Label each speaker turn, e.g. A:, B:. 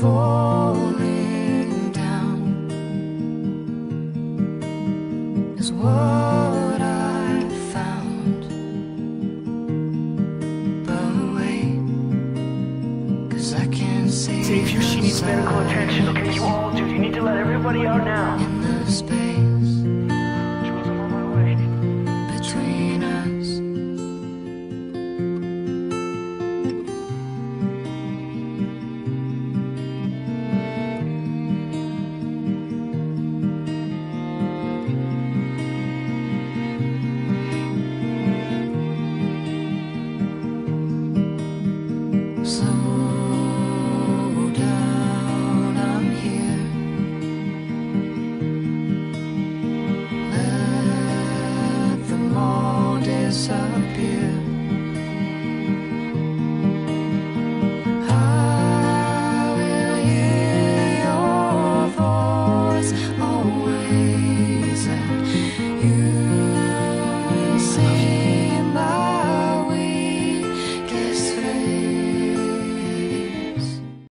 A: falling down is what I found. Cause I can't. Savior, she needs medical attention, okay? You
B: all do. You need to let everybody out now.